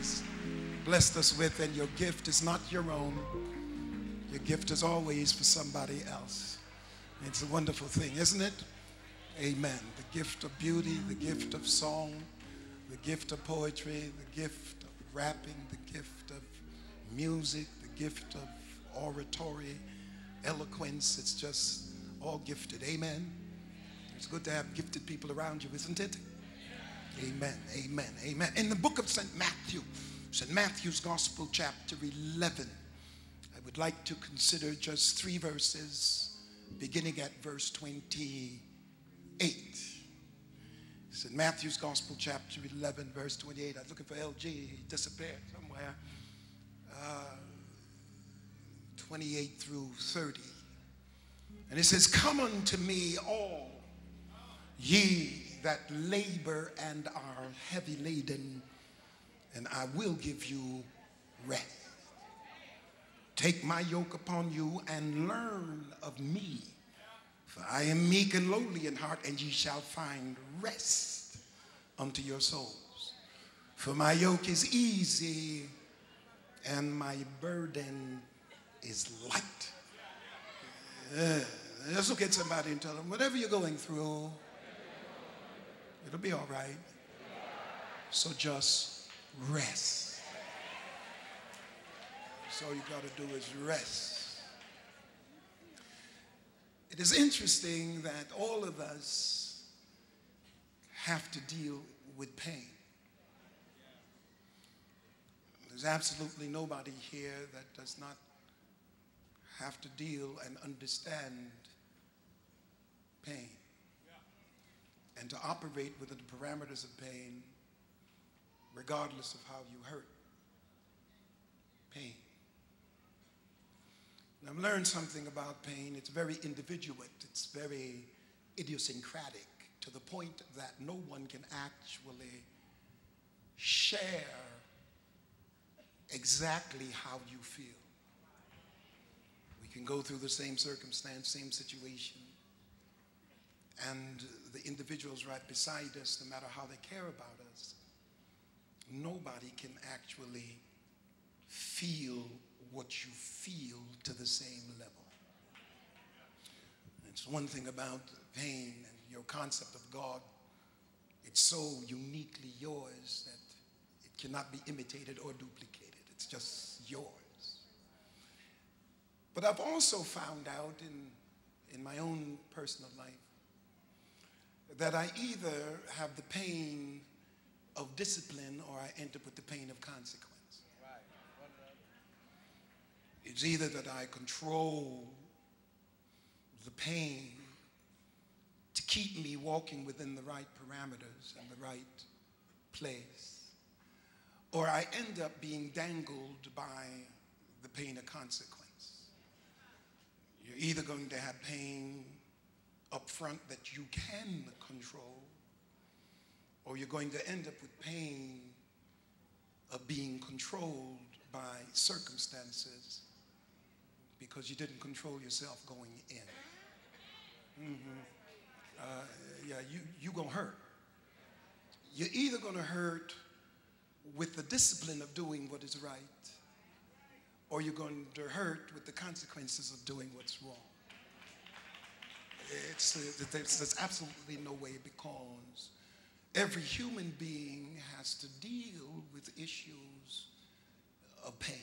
has blessed us with, and your gift is not your own. Your gift is always for somebody else. It's a wonderful thing, isn't it? Amen. The gift of beauty, the gift of song, the gift of poetry, the gift of rapping, the gift of music, the gift of oratory, eloquence. It's just all gifted. Amen. It's good to have gifted people around you, isn't it? Amen. Amen. Amen. In the book of St. Matthew, St. Matthew's Gospel, chapter 11, I would like to consider just three verses, beginning at verse 28. St. Matthew's Gospel, chapter 11, verse 28. I was looking for LG. He disappeared somewhere. Uh, 28 through 30. And it says, Come unto me, all ye that labor and are heavy laden, and I will give you rest. Take my yoke upon you and learn of me, for I am meek and lowly in heart, and ye shall find rest unto your souls. For my yoke is easy and my burden is light. Uh, let's look at somebody and tell them, whatever you're going through, It'll be all right. So just rest. So all you got to do is rest. It is interesting that all of us have to deal with pain. There's absolutely nobody here that does not have to deal and understand pain and to operate within the parameters of pain, regardless of how you hurt pain. And I've learned something about pain. It's very individuate, it's very idiosyncratic to the point that no one can actually share exactly how you feel. We can go through the same circumstance, same situation, and the individuals right beside us, no matter how they care about us, nobody can actually feel what you feel to the same level. It's one thing about pain and your concept of God. It's so uniquely yours that it cannot be imitated or duplicated. It's just yours. But I've also found out in, in my own personal life that I either have the pain of discipline or I end up with the pain of consequence. It's either that I control the pain to keep me walking within the right parameters and the right place, or I end up being dangled by the pain of consequence. You're either going to have pain up front that you can control, or you're going to end up with pain of being controlled by circumstances because you didn't control yourself going in. Mm-hmm. Uh, yeah, you, you're going to hurt. You're either going to hurt with the discipline of doing what is right, or you're going to hurt with the consequences of doing what's wrong. It's, there's, there's absolutely no way because every human being has to deal with issues of pain.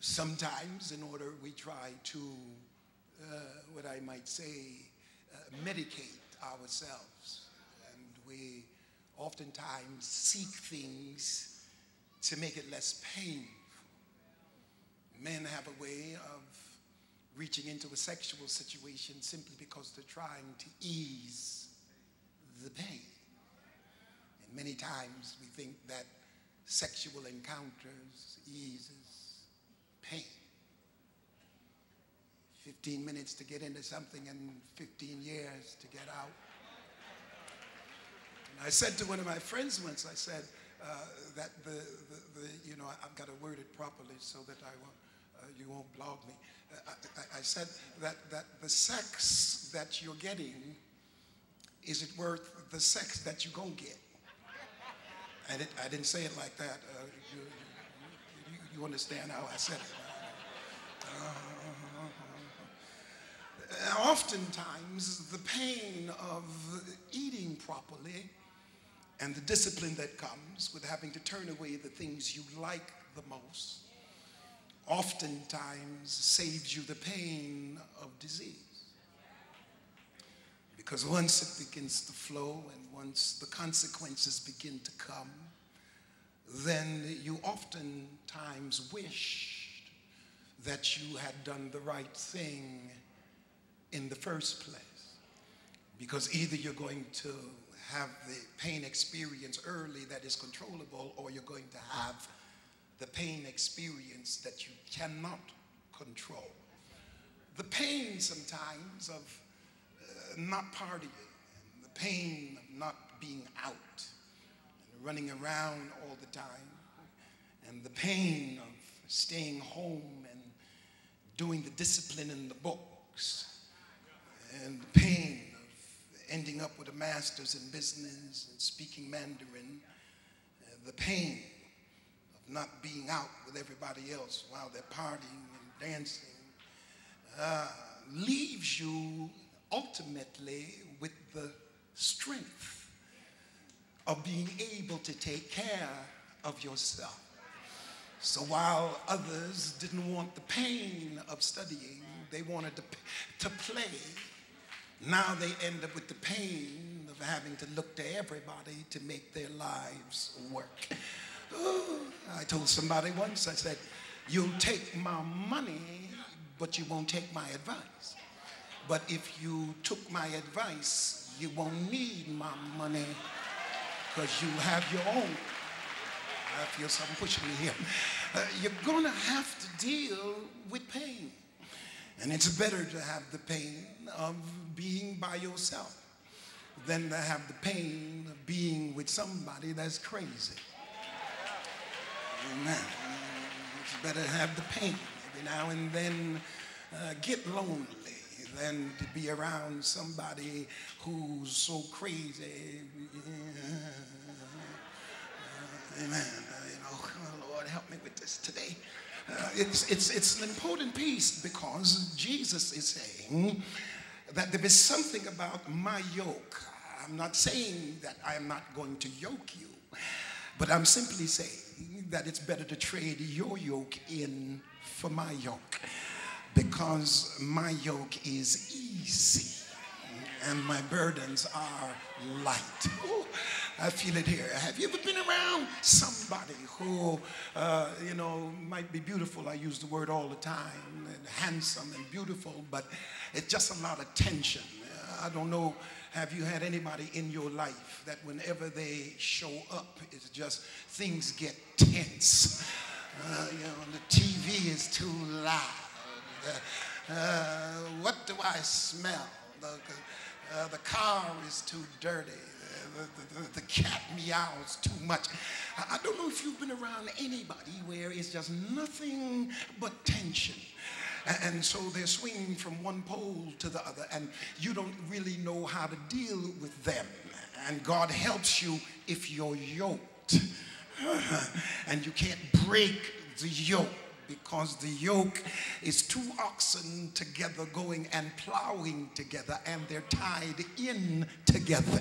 Sometimes, in order, we try to, uh, what I might say, uh, medicate ourselves. And we oftentimes seek things to make it less painful. Men have a way of reaching into a sexual situation simply because they're trying to ease the pain. And many times we think that sexual encounters eases pain. 15 minutes to get into something and 15 years to get out. And I said to one of my friends once, I said uh, that the, the, the, you know, I've got to word it properly so that I won't, uh, you won't blog me. I, I, said that, that the sex that you're getting, is it worth the sex that you're going to get? I, did, I didn't say it like that. Uh, you, you, you, understand how I said it. Uh, oftentimes, the pain of eating properly and the discipline that comes with having to turn away the things you like the most oftentimes saves you the pain of disease. Because once it begins to flow and once the consequences begin to come, then you oftentimes wished that you had done the right thing in the first place. Because either you're going to have the pain experience early that is controllable, or you're going to have the pain experience that you cannot control. The pain sometimes of uh, not partying, the pain of not being out and running around all the time, and the pain of staying home and doing the discipline in the books, and the pain of ending up with a master's in business and speaking Mandarin, the pain not being out with everybody else while they're partying and dancing uh, leaves you ultimately with the strength of being able to take care of yourself. So while others didn't want the pain of studying, they wanted to, to play. Now they end up with the pain of having to look to everybody to make their lives work. I told somebody once, I said, You'll take my money, but you won't take my advice. But if you took my advice, you won't need my money because you have your own. I feel something pushing me here. Uh, you're going to have to deal with pain. And it's better to have the pain of being by yourself than to have the pain of being with somebody that's crazy. Amen. It's better have the pain every now and then uh, get lonely than to be around somebody who's so crazy. Amen. Uh, you know, oh, Lord, help me with this today. Uh, it's, it's, it's an important piece because Jesus is saying that there is something about my yoke. I'm not saying that I'm not going to yoke you, but I'm simply saying that it's better to trade your yoke in for my yoke because my yoke is easy and my burdens are light. Ooh, I feel it here. Have you ever been around somebody who, uh, you know, might be beautiful? I use the word all the time, and handsome and beautiful, but it's just a lot of tension. I don't know have you had anybody in your life that whenever they show up, it's just things get tense? Uh, you know, the TV is too loud. Uh, uh, what do I smell? The, uh, the car is too dirty. The, the, the, cat meows too much. I, I don't know if you've been around anybody where it's just nothing but tension. And so they're swinging from one pole to the other, and you don't really know how to deal with them. And God helps you if you're yoked. and you can't break the yoke because the yoke is two oxen together going and plowing together and they're tied in together.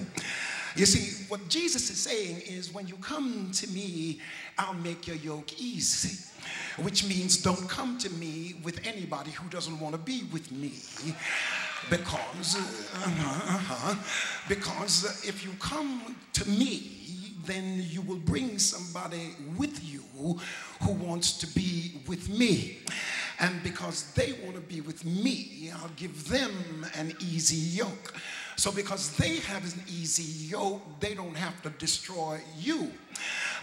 You see, what Jesus is saying is when you come to me, I'll make your yoke easy which means don't come to me with anybody who doesn't want to be with me. Because uh, because if you come to me then you will bring somebody with you who wants to be with me. And because they want to be with me i'll give them an easy yoke so because they have an easy yoke they don't have to destroy you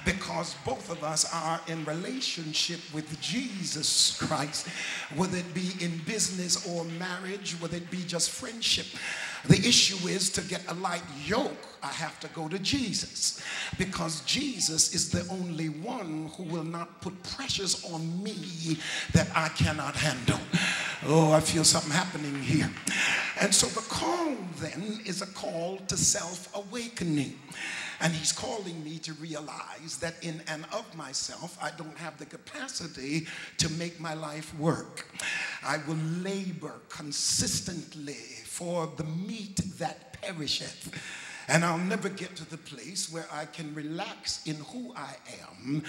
because both of us are in relationship with Jesus Christ, whether it be in business or marriage, whether it be just friendship. The issue is to get a light yoke, I have to go to Jesus because Jesus is the only one who will not put pressures on me that I cannot handle. Oh, I feel something happening here. And so the call then is a call to self awakening. And he's calling me to realize that in and of myself, I don't have the capacity to make my life work. I will labor consistently for the meat that perisheth. And I'll never get to the place where I can relax in who I am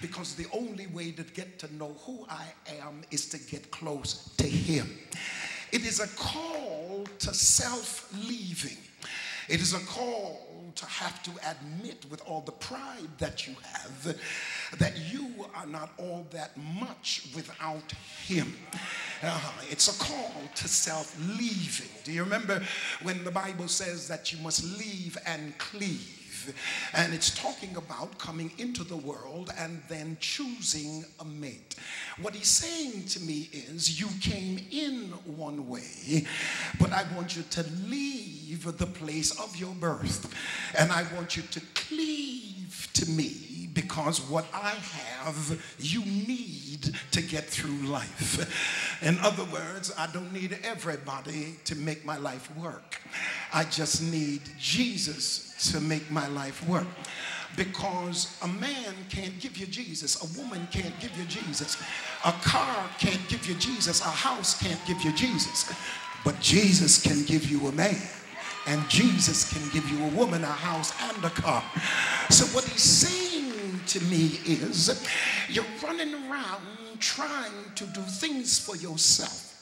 because the only way to get to know who I am is to get close to Him. It is a call to self leaving. It is a call to have to admit with all the pride that you have that you are not all that much without him. Uh, it's a call to self leaving. Do you remember when the Bible says that you must leave and cleave? And it's talking about coming into the world and then choosing a mate. What he's saying to me is, you came in one way, but I want you to leave the place of your birth. And I want you to cleave to me because what I have, you need to get through life. In other words, I don't need everybody to make my life work. I just need Jesus to make my life work. Because a man can't give you Jesus, a woman can't give you Jesus, a car can't give you Jesus, a house can't give you Jesus, but Jesus can give you a man and Jesus can give you a woman, a house, and a car. So, what he's saying to me is you're running around trying to do things for yourself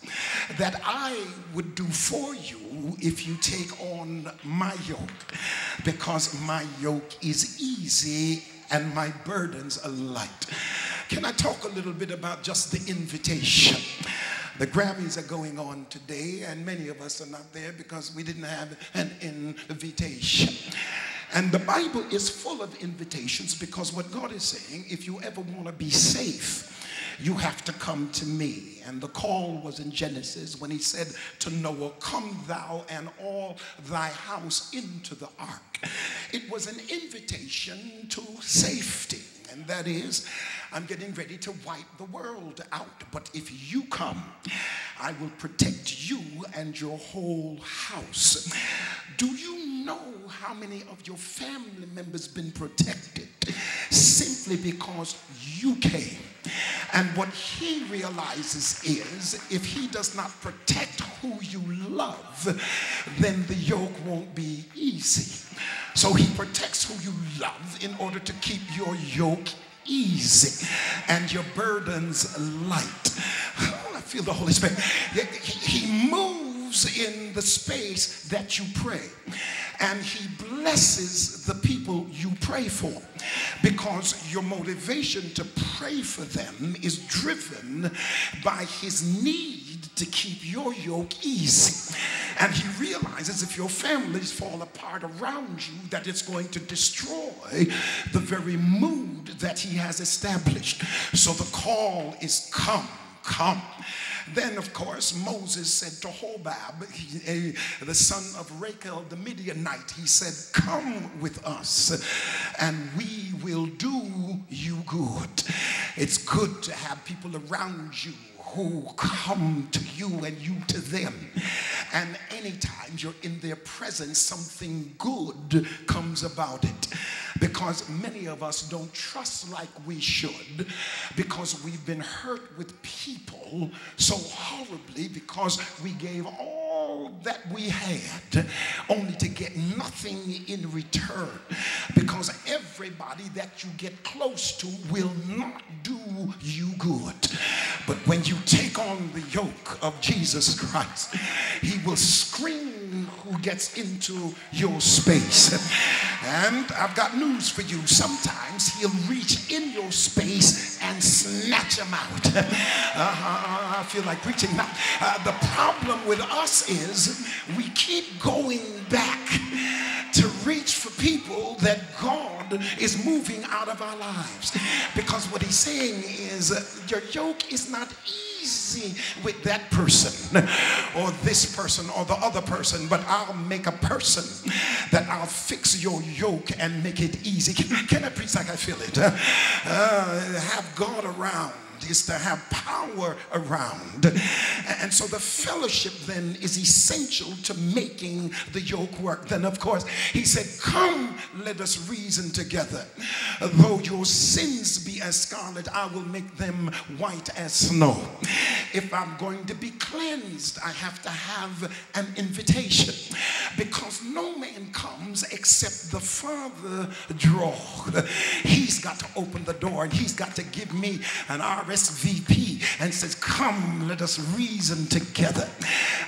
that I would do for you if you take on my yoke because my yoke is easy and my burdens are light. Can I talk a little bit about just the invitation? The Grammys are going on today, and many of us are not there because we didn't have an invitation. And the Bible is full of invitations because what God is saying, if you ever want to be safe, you have to come to me. And the call was in Genesis when he said to Noah, Come thou and all thy house into the ark. It was an invitation to safety. And that is, I'm getting ready to wipe the world out. But if you come, I will protect you and your whole house. Do you know how many of your family members been protected simply because you came. And what he realizes is if he does not protect who you love, then the yoke won't be easy. So he protects who you love in order to keep your yoke easy and your burdens light. Oh, I feel the Holy Spirit. He moves in the space that you pray and he blesses the people you pray for because your motivation to pray for them is driven by his need to keep your yoke easy. And he realizes if your families fall apart around you, that it's going to destroy the very mood that he has established. So the call is come, come. Then, of course, Moses said to Hobab, he, the son of Rachel the Midianite, he said, Come with us and we will do you good. It's good to have people around you who come to you and you to them. And anytime you're in their presence, something good comes about it. Because many of us don't trust like we should because we've been hurt with people so horribly because we gave all that we had only to get nothing in return. Because everybody that you get close to will not do you good. But when you take on the yoke of Jesus Christ, he will scream who gets into your space. And I've got news for you. Sometimes he'll reach in your space and snatch them out. Uh, I feel like preaching now. Uh, the problem with us is we keep going back to reach for people that God is moving out of our lives. Because what he's saying is uh, your yoke is not easy with that person or this person or the other person, but I'll make a person that I'll fix your yoke and make it easy. Can, can I preach like I feel it? Uh, have God around is to have power around. And so the fellowship then is essential to making the yoke work. Then, of course, he said, Come, let us reason together. Though your sins be as scarlet, I will make them white as snow. If I'm going to be cleansed, I have to have an invitation because no man comes except the Father draw. He's got to open the door and he's got to give me an RSVP and says, Come, let us reason together.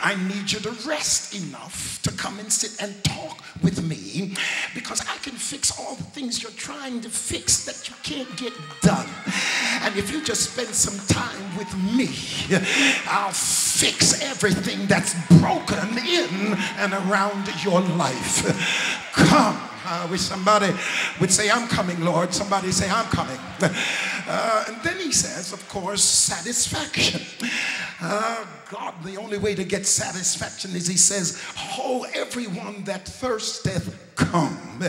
I need you to rest enough to come and sit and talk with me because I can fix all the things you're trying to fix that you can't get done. And if you just spend some time with me, I'll fix everything that's broken in and around your life. Come. I wish somebody would say, I'm coming, Lord. Somebody say, I'm coming. Uh, and then he says, of course, satisfaction. Uh, God, the only way to get satisfaction is he says, Oh, everyone that thirsteth, come.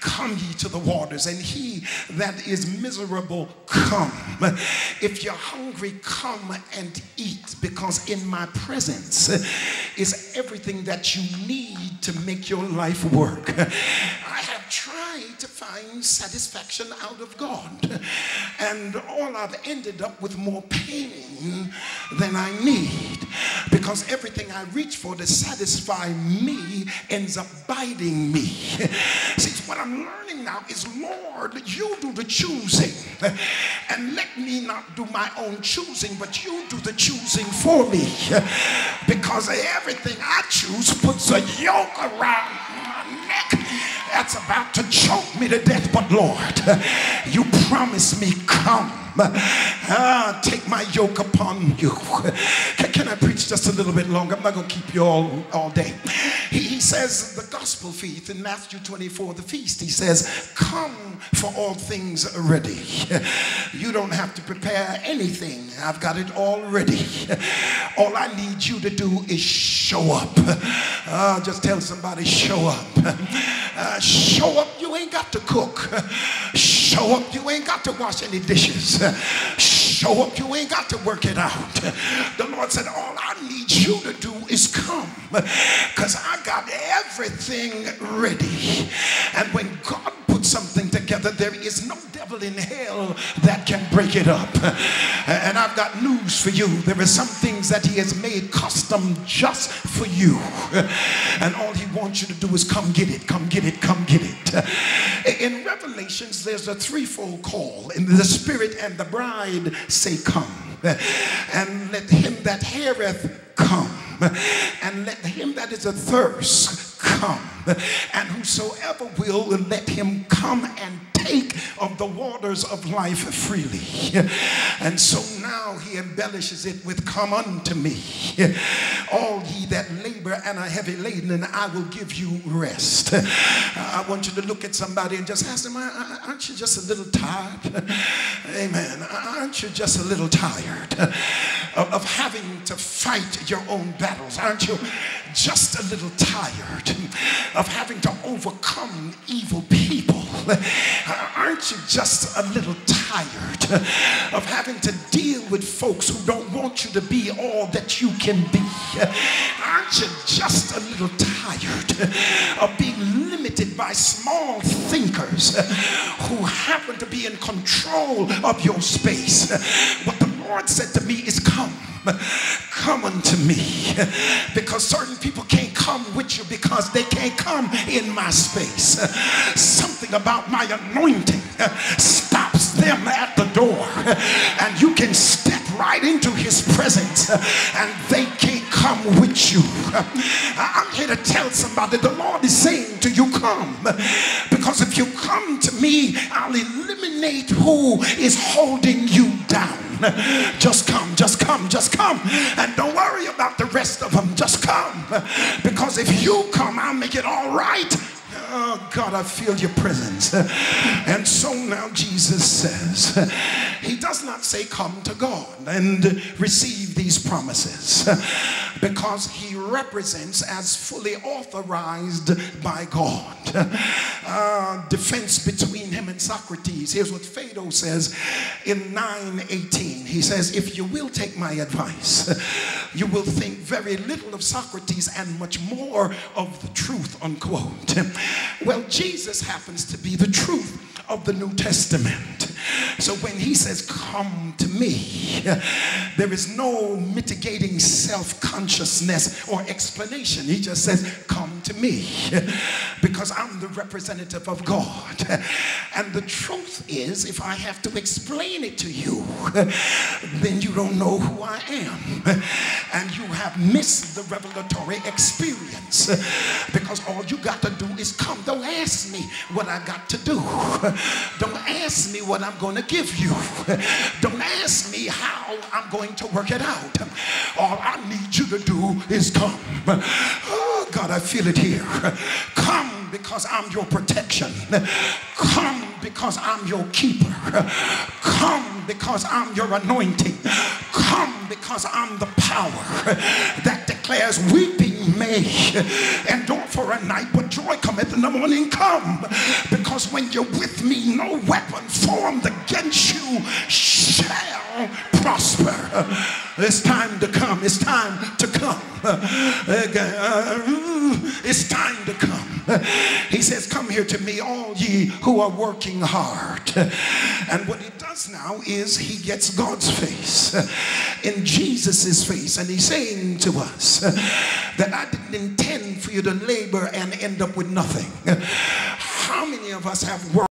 Come ye to the waters, and he that is miserable, come. If you're hungry, come and eat, because in my presence is everything that you need to make your life work. I to find satisfaction out of God, and all I've ended up with more pain than I need. Because everything I reach for to satisfy me ends up biting me. See, what I'm learning now is, Lord, you do the choosing, and let me not do my own choosing, but you do the choosing for me. Because everything I choose puts a yoke around that's about to choke me to death. But Lord, you promise me, come. Uh, take my yoke upon you. Can, can, I preach just a little bit longer? I'm not going to keep you all, all day. He, he says, the gospel feast in Matthew 24, the feast, he says, Come for all things ready. You don't have to prepare anything, I've got it all ready. All I need you to do is show up. Uh, just tell somebody, show up. Uh, show up, you ain't got to cook. Show up, you ain't got to wash any dishes. Show up, you ain't got to work it out. The Lord said, All I need you to do is come because I got everything ready. And when God puts something together, there is no devil in hell that can break it up. And I've got news for you. There are some things that He has made custom just for you. And all He wants you to do is come get it, come get it, come get it. In Revelations, there's a threefold call. In the Spirit and the bride say, Come. And let him that heareth come. And let him that is athirst come. And whosoever will, let him come and take of the waters of life freely. And so now he embellishes it with, Come unto me, all ye that labor and are heavy laden, and I will give you rest. I want you to look at somebody and just ask them, Aren't you just a little tired? Amen. Aren't you just a little tired of having to fight your own battles? Aren't you just a little tired of having to overcome evil people? Aren't you just a little tired of having to deal with folks who don't want you to be all that you can be? Aren't you just a little tired of being limited by small thinkers who happen to be in control of your space? What the Lord said to me is, Come come unto me because certain people can't come with you because they can't come in my space. Something about my anointing stops them at the door and you can step right into his presence and they can't come with you. I'm here to tell somebody the Lord is saying to you, come. Because if you come to me, I'll eliminate who is holding you down. Just come, just come, just come. And don't worry about the rest of them. Just come. Because if you come, I'll make it all right. Oh, God, I feel your presence. And so now Jesus says, He does not say, Come to God and receive these promises because He represents as fully authorized by God. Uh, defense between him and Socrates. Here's what Phaedo says in 918. He says, If you will take my advice, you will think very little of Socrates and much more of the truth, unquote. Well, Jesus happens to be the truth of the New Testament. So when he says, Come to me, there is no mitigating self consciousness or explanation. He just says, Come to me because I'm the representative of God. And the truth is, if I have to explain it to you, then you don't know who I am. And you have missed the revelatory experience because all you got to do is come. Don't ask me what I got to do. Don't ask me what I'm going to give you. Don't ask me how I'm going to work it out. All I need you to do is come. Oh, God, I feel it here. Come because I'm your protection. Come because I'm your keeper. Come because I'm your anointing. Come because I'm the power that declares weeping may endure for a night, but joy cometh in the morning. Come because when you're with me, no weapon formed against you shall prosper. It's time to come. It's time to come. It's time to come. He says, Come here to me, all ye who are working hard. And what he does now is he gets God's face in Jesus's face. And he's saying to us that I didn't intend for you to labor and end up with nothing. How many of us have worked?